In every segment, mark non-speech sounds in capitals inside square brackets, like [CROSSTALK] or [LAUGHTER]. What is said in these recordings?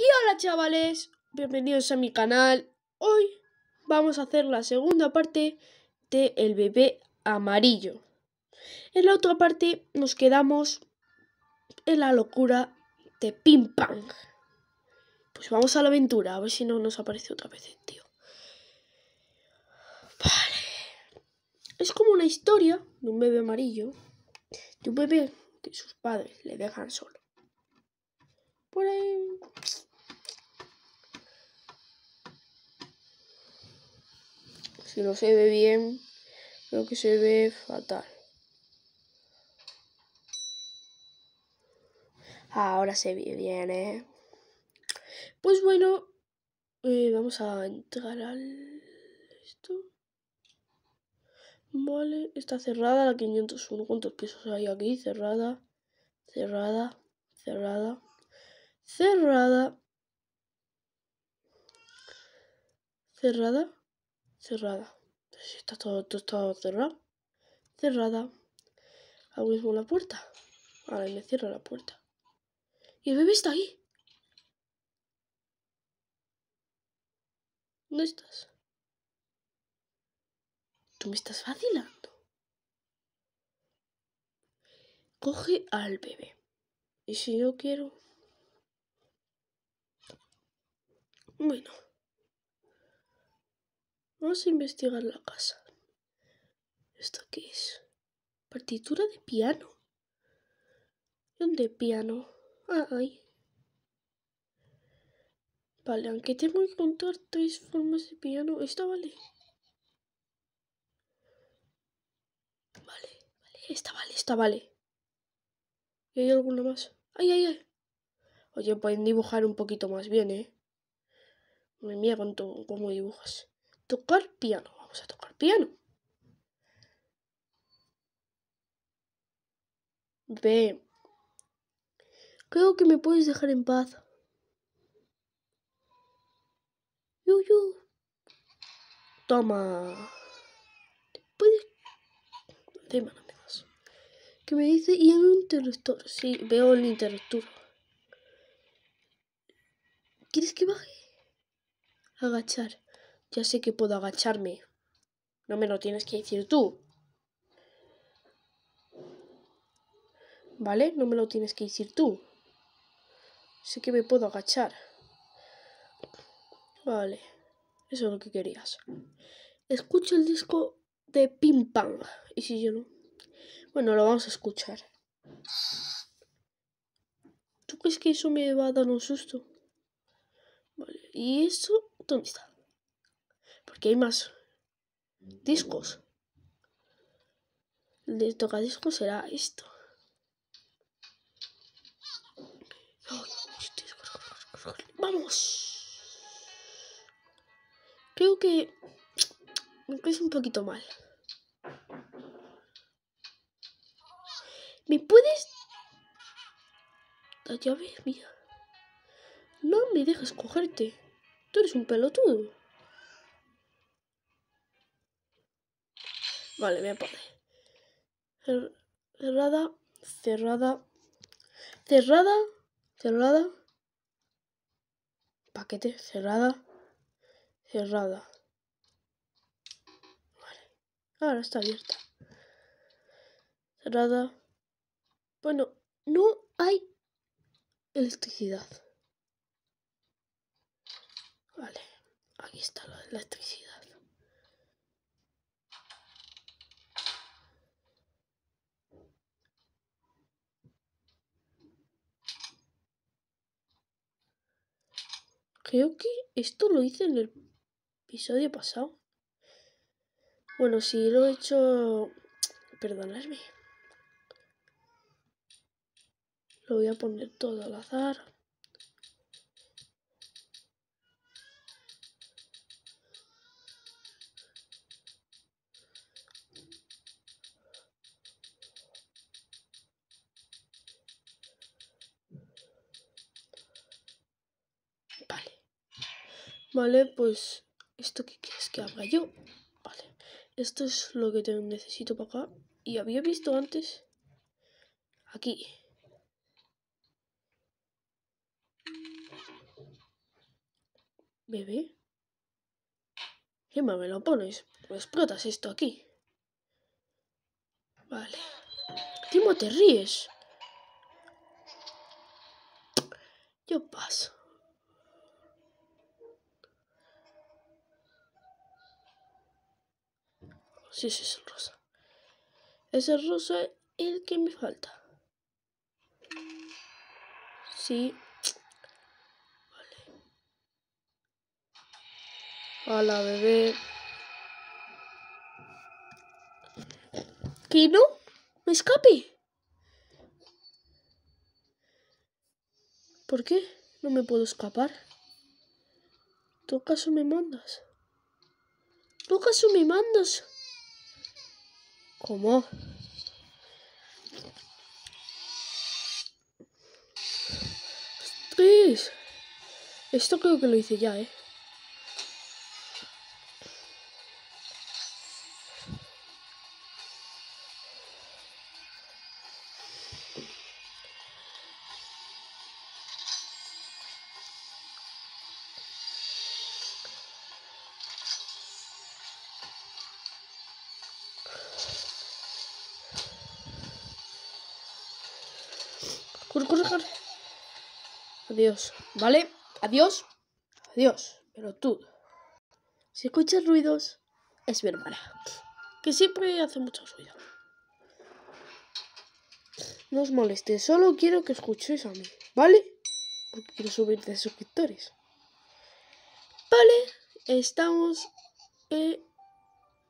Y hola chavales, bienvenidos a mi canal. Hoy vamos a hacer la segunda parte de El bebé amarillo. En la otra parte nos quedamos en la locura de Pim. Pues vamos a la aventura, a ver si no nos aparece otra vez el tío. Vale. Es como una historia de un bebé amarillo, de un bebé que sus padres le dejan solo. Por ahí Si no se ve bien, creo que se ve fatal. Ahora se ve bien, ¿eh? Pues bueno, eh, vamos a entrar al... Esto. Vale, está cerrada la 501. ¿Cuántos pisos hay aquí? Cerrada, cerrada, cerrada, cerrada, cerrada cerrada. Está todo, todo, cerrado. Cerrada. Ahora mismo la puerta. Ahora me cierra la puerta. Y el bebé está ahí. ¿Dónde estás? Tú me estás vacilando. Coge al bebé. Y si yo quiero... Bueno. Vamos a investigar la casa. ¿Esto qué es? Partitura de piano. ¿Dónde piano? Ah, ahí. Vale, aunque tengo que contar tres formas de piano. ¿Esta vale? Vale, vale, esta vale, esta vale. ¿Y hay alguna más? ¡Ay, ay, ay! Oye, pueden dibujar un poquito más bien, ¿eh? Me mía con cómo dibujas tocar piano. Vamos a tocar piano. Ve. Creo que me puedes dejar en paz. Yuyu. Toma. Puedes. Encima no me das. Que me dice y en un interruptor. Sí, veo el interruptor. ¿Quieres que baje? Agachar. Ya sé que puedo agacharme. No me lo tienes que decir tú. ¿Vale? No me lo tienes que decir tú. Sé que me puedo agachar. Vale. Eso es lo que querías. Escucha el disco de Pim Pam. ¿Y si yo no? Bueno, lo vamos a escuchar. ¿Tú crees que eso me va a dar un susto? Vale. ¿Y eso? ¿Dónde está? Porque hay más discos. El de tocadiscos será esto. ¡Vamos! Creo que me parece un poquito mal. ¿Me puedes...? La llave mía. No me dejas cogerte. Tú eres un pelotudo. Vale, me pone. Cerrada, cerrada, cerrada, cerrada. Paquete, cerrada, cerrada. Vale. Ahora está abierta. Cerrada. Bueno, no hay electricidad. Vale, aquí está la electricidad. Creo que esto lo hice en el episodio pasado. Bueno, si lo he hecho... Perdonadme. Lo voy a poner todo al azar. Vale, pues esto que quieres que haga yo. Vale, esto es lo que necesito para acá. Y había visto antes aquí. bebé. ¿Qué me lo pones? Me explotas esto aquí. Vale. Timo, te ríes. Yo paso. Sí, sí, es el rosa. Es el rosa el que me falta. Sí. Vale. Hola, bebé. ¿Que no? ¿Me escape? ¿Por qué no me puedo escapar? ¿Tú acaso me mandas? ¿Tú acaso me mandas? ¿Cómo? ¡Tres! Esto creo que lo hice ya, ¿eh? Corre, corre. Adiós. ¿Vale? Adiós. Adiós. Pero tú. Si escuchas ruidos, es mi hermana. Que siempre hace mucho ruido. No os moleste, solo quiero que escuchéis a mí, ¿vale? Porque quiero subir de suscriptores. Vale, estamos en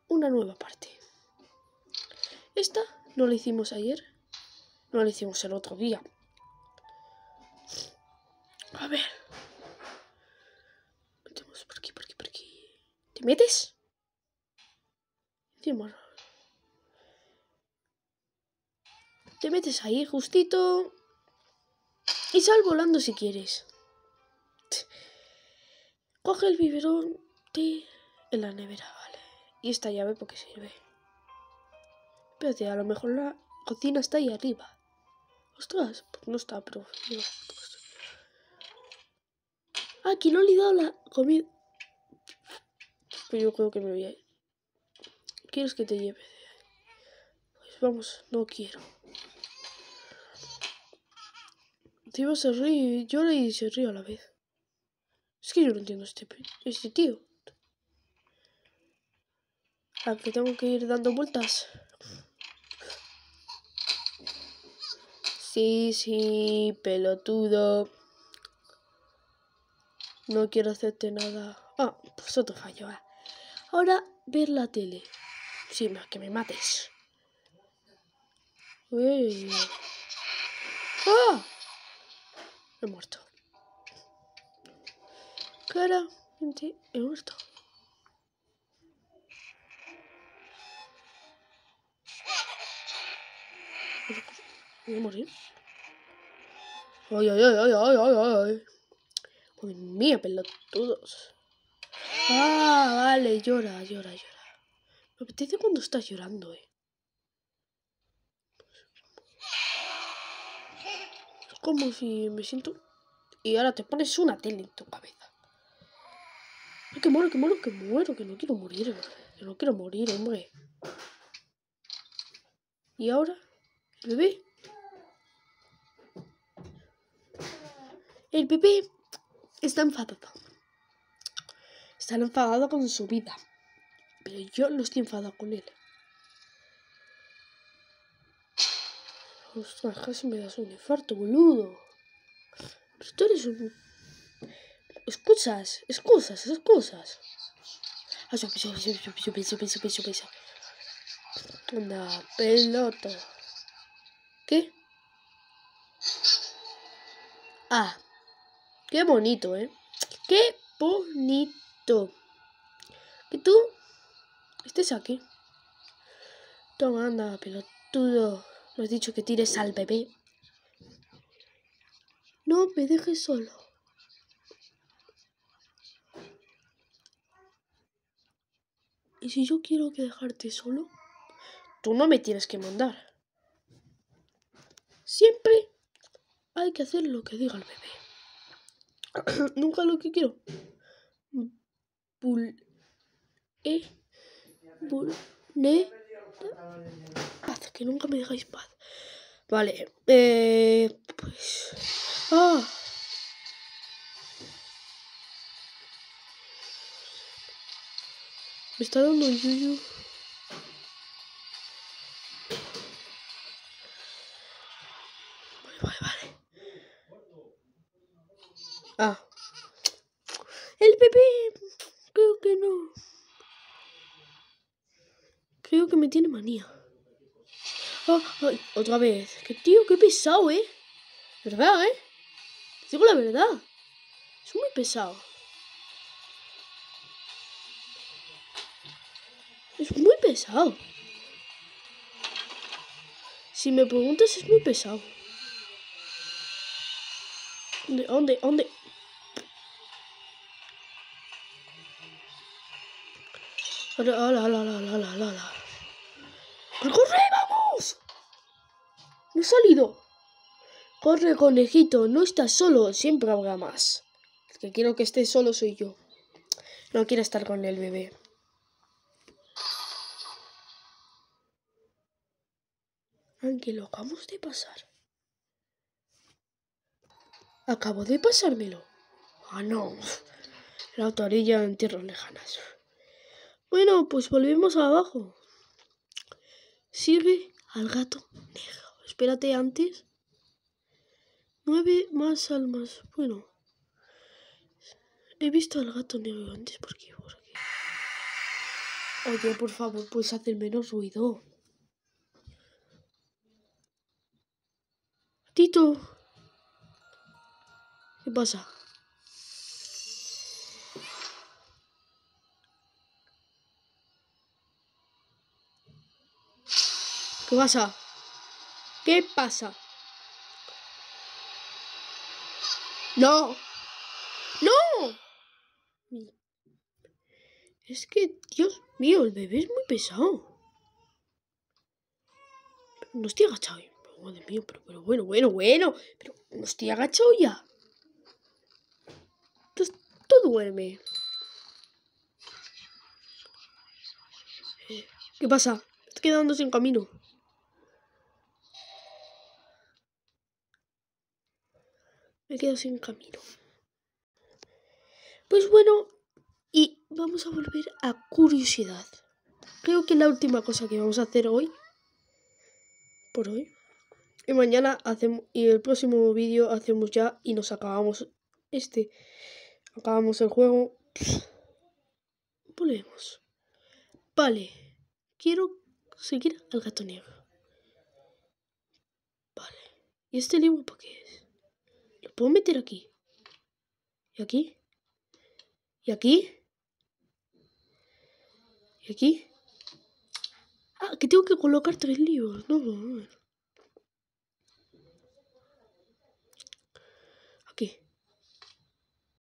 una nueva parte. Esta no la hicimos ayer, no la hicimos el otro día. A ver. Metemos por aquí, por aquí, por aquí. ¿Te metes? Te metes ahí justito. Y sal volando si quieres. [LAUGHS] Coge el biberón de en la nevera, vale. Y esta llave porque sirve. Espérate, a lo mejor la cocina está ahí arriba. Ostras, pues no está, pero... Ah, que no le he dado la comida. Pues yo creo que me voy a ir. ¿Quieres que te lleve? Pues vamos, no quiero. Tío se ríe, llora y se ríe a la vez. Es que yo no entiendo este, este tío. Aunque tengo que ir dando vueltas. Sí, sí, pelotudo. No quiero hacerte nada. Ah, pues otro fallo. ¿eh? Ahora, ver la tele. Sí, que me mates. Uy. ¡Ah! He muerto. Claramente he muerto. Voy a morir. Ay, ay, ay, ay, ay, ay, ay. Madre mía, pelotudos. Ah, vale, llora, llora, llora. Me apetece cuando estás llorando, eh. Es como si me siento... Y ahora te pones una tele en tu cabeza. Ay, que muero, que muero, que muero, que no quiero morir, que no quiero morir, hombre. ¿Y ahora? ¿El bebé? El bebé está enfadado. Está enfadado con su vida. Pero yo no estoy enfadado con él. Ostras, casi me das un infarto, boludo. Pero tú eres un... Excusas, excusas, excusas. Una pelota. ¿Qué? Ah, Qué bonito, ¿eh? Qué bonito. Que tú estés aquí. Toma, anda, pelotudo. Me has dicho que tires al bebé. No me dejes solo. ¿Y si yo quiero que dejarte solo? Tú no me tienes que mandar. Siempre hay que hacer lo que diga el bebé. [COUGHS] Nunca lo que quiero. Bul... E... Bul... Ne... Paz, que nunca me dejáis paz. Vale, eh... Pues... ¡Ah! Me está dando yuyu. Ah. El bebé. Creo que no. Creo que me tiene manía. Ah, ay, otra vez. Que tío, qué pesado, ¿eh? ¿Verdad, eh? Digo la verdad. Es muy pesado. Es muy pesado. Si me preguntas, es muy pesado. ¿Dónde? ¿Dónde? ¿Dónde? ¡Hala, hala, hala, hala, hala! ¡Corre, vamos! No he salido. Corre, conejito, no estás solo, siempre habrá más. El que quiero que esté solo soy yo. No quiero estar con el bebé. Aunque acabamos de pasar. Acabo de pasármelo. Ah, no. La otra en tierras lejanas. Bueno, pues volvemos abajo. Sigue al gato negro. Espérate antes. Nueve más almas. Bueno. He visto al gato negro antes. ¿Por qué? Oye, por favor, puedes hacer menos ruido. Tito. ¿Qué pasa? ¿Qué pasa? ¿Qué pasa? ¡No! ¡No! Es que, Dios mío, el bebé es muy pesado. No estoy agachado. Madre mía, pero, pero bueno, bueno, bueno. Pero no estoy agachado ya. Duerme. ¿Qué pasa? Estoy quedando sin camino. Me quedo sin camino. Pues bueno, y vamos a volver a curiosidad. Creo que la última cosa que vamos a hacer hoy, por hoy, y mañana hacemos, y el próximo vídeo hacemos ya y nos acabamos este, acabamos el juego. Volvemos. Vale, quiero seguir al gato negro. Vale, ¿y este libro para qué es? ¿Lo puedo meter aquí? ¿Y aquí? ¿Y aquí? ¿Y aquí? Ah, que tengo que colocar tres libros. No, no, no.